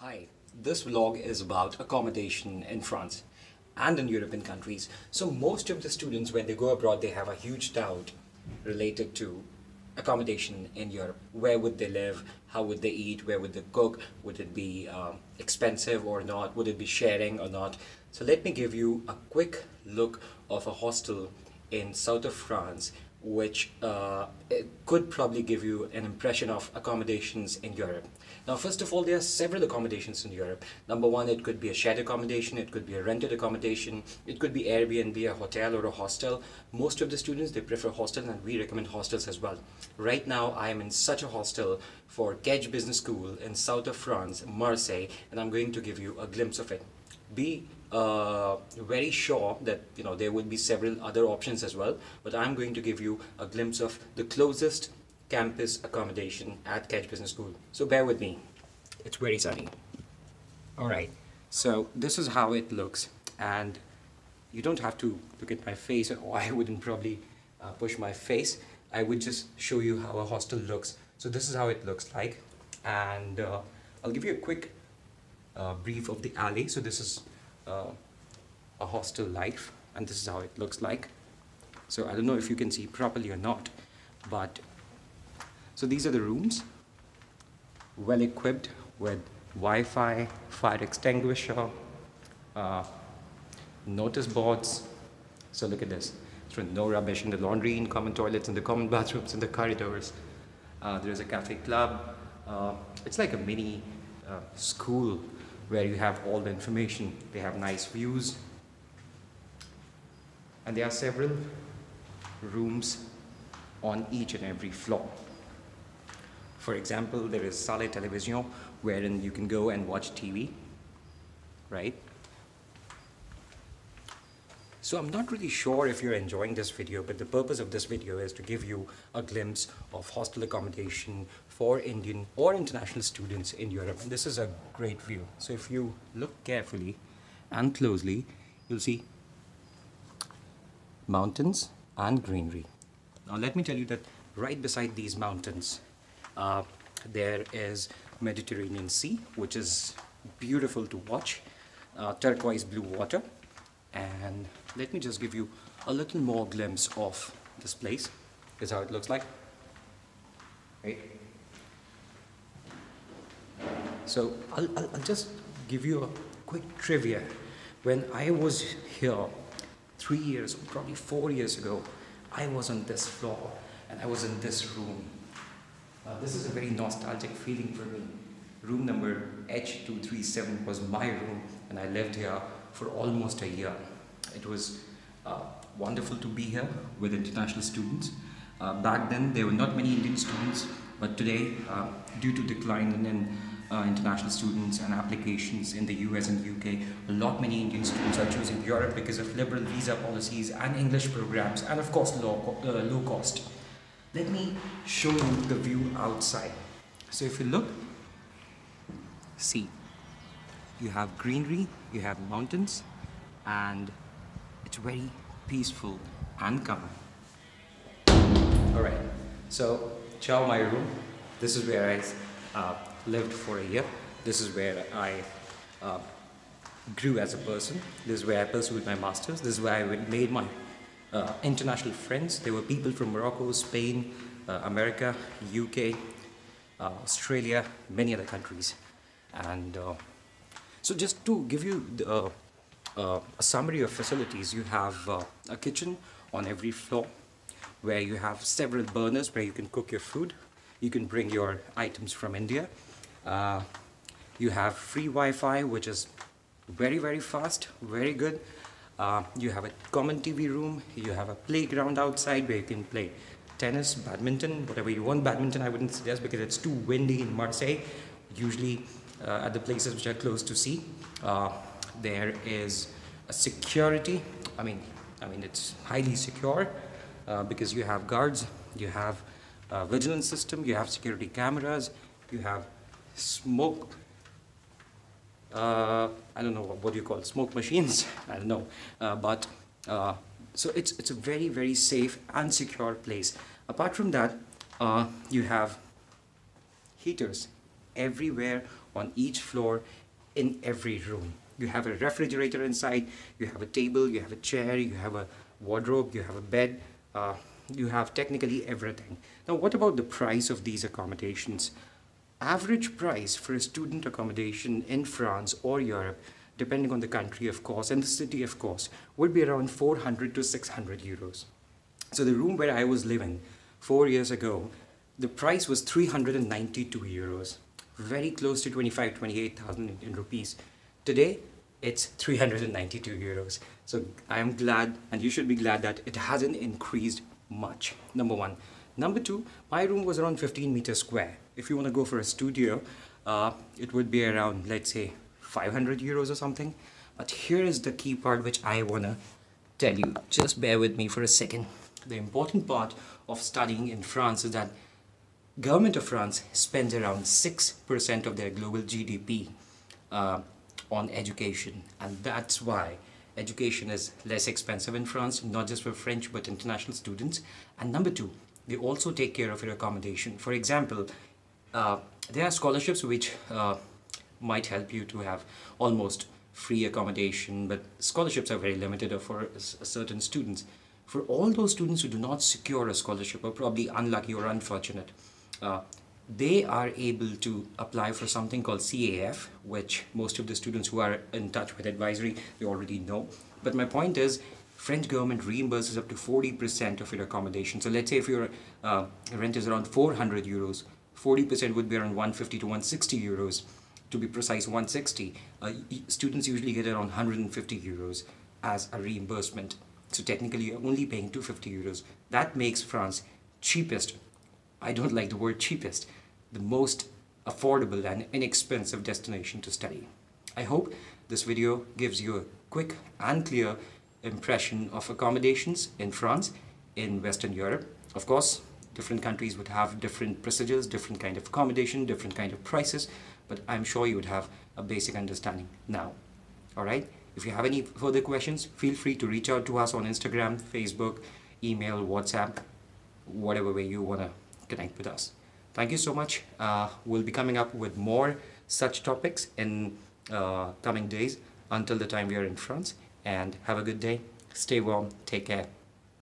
Hi, this vlog is about accommodation in France and in European countries. So most of the students when they go abroad they have a huge doubt related to accommodation in Europe. Where would they live? How would they eat? Where would they cook? Would it be um, expensive or not? Would it be sharing or not? So let me give you a quick look of a hostel in south of France which uh, could probably give you an impression of accommodations in Europe. Now, first of all, there are several accommodations in Europe. Number one, it could be a shared accommodation, it could be a rented accommodation, it could be Airbnb, a hotel or a hostel. Most of the students, they prefer hostel and we recommend hostels as well. Right now, I am in such a hostel for Kedge Business School in south of France, Marseille, and I'm going to give you a glimpse of it. Be uh, very sure that you know there would be several other options as well but I'm going to give you a glimpse of the closest campus accommodation at Kedge Business School. So bear with me. It's very sunny. Alright so this is how it looks and you don't have to look at my face I wouldn't probably uh, push my face. I would just show you how a hostel looks. So this is how it looks like and uh, I'll give you a quick uh, brief of the alley. So this is uh, a hostel life and this is how it looks like. So I don't know if you can see properly or not but so these are the rooms well equipped with Wi-Fi, fire extinguisher, uh, notice boards. So look at this. There's no rubbish in the laundry, in common toilets, in the common bathrooms, in the corridors. Uh, there's a cafe club. Uh, it's like a mini uh, school where you have all the information. They have nice views. And there are several rooms on each and every floor. For example, there is Salle Television, wherein you can go and watch TV, right? So I'm not really sure if you're enjoying this video, but the purpose of this video is to give you a glimpse of hostel accommodation for Indian or international students in Europe. And this is a great view. So if you look carefully and closely, you'll see mountains and greenery. Now let me tell you that right beside these mountains, uh, there is Mediterranean Sea, which is beautiful to watch, uh, turquoise blue water, and let me just give you a little more glimpse of this place. Is how it looks like. Right so I'll, I'll, I'll just give you a quick trivia. When I was here three years probably four years ago I was on this floor and I was in this room. Uh, this is a very nostalgic feeling for me. Room number H237 was my room and I lived here for almost a year. It was uh, wonderful to be here with international students. Uh, back then there were not many Indian students but today uh, due to decline in uh, international students and applications in the US and UK a lot many Indian students are choosing Europe because of liberal visa policies and English programs and of course low, uh, low cost. Let me show you the view outside. So if you look see you have greenery, you have mountains, and it's very peaceful and calm. Alright, so ciao my room. This is where I uh, lived for a year. This is where I uh, grew as a person. This is where I pursued my masters. This is where I made my uh, international friends. There were people from Morocco, Spain, uh, America, UK, uh, Australia, many other countries. And uh, so just to give you the, uh, uh, a summary of facilities, you have uh, a kitchen on every floor where you have several burners where you can cook your food. You can bring your items from India. Uh, you have free Wi-Fi which is very very fast, very good. Uh, you have a common TV room. You have a playground outside where you can play tennis, badminton, whatever you want. Badminton I wouldn't suggest because it's too windy in Marseille. Usually at the places which are close to sea. Uh, there is a security. I mean, I mean it's highly secure uh, because you have guards, you have vigilance system, you have security cameras, you have smoke. Uh, I don't know what, what, do you call it, smoke machines. I don't know, uh, but uh, so it's it's a very very safe and secure place. Apart from that, you have heaters everywhere on each floor in every room. You have a refrigerator inside, you have a table, you have a chair, you have a wardrobe, you have a bed, uh, you have technically everything. Now, what about the price of these accommodations? Average price for a student accommodation in France or Europe, depending on the country, of course, and the city, of course, would be around 400 to 600 euros. So the room where I was living four years ago, the price was 392 euros, very close to 25, 28,000 in rupees. Today, it's 392 euros. So I am glad, and you should be glad that it hasn't increased much. Number one. Number two, my room was around 15 meters square. If you want to go for a studio, uh, it would be around, let's say, 500 euros or something. But here is the key part which I want to tell you. Just bear with me for a second. The important part of studying in France is that government of France spends around 6% of their global GDP uh, on education. And that's why education is less expensive in France, not just for French but international students. And number two, they also take care of your accommodation. For example, uh, there are scholarships which uh, might help you to have almost free accommodation, but scholarships are very limited for certain students. For all those students who do not secure a scholarship or probably unlucky or unfortunate, uh, they are able to apply for something called CAF, which most of the students who are in touch with Edvisory, they already know. But my point is, French government reimburses up to 40% of your accommodation. So let's say if your uh, rent is around 400 euros, 40% would be around 150 to 160 euros. To be precise, 160. Uh, students usually get around 150 euros as a reimbursement. So technically, you're only paying 250 euros. That makes France cheapest. I don't like the word cheapest the most affordable and inexpensive destination to study. I hope this video gives you a quick and clear impression of accommodations in France, in Western Europe. Of course, different countries would have different procedures, different kind of accommodation, different kind of prices, but I'm sure you would have a basic understanding now. All right? If you have any further questions, feel free to reach out to us on Instagram, Facebook, email, WhatsApp, whatever way you want to connect with us. Thank you so much. Uh, we'll be coming up with more such topics in uh, coming days until the time we are in France. And have a good day. Stay warm. Take care.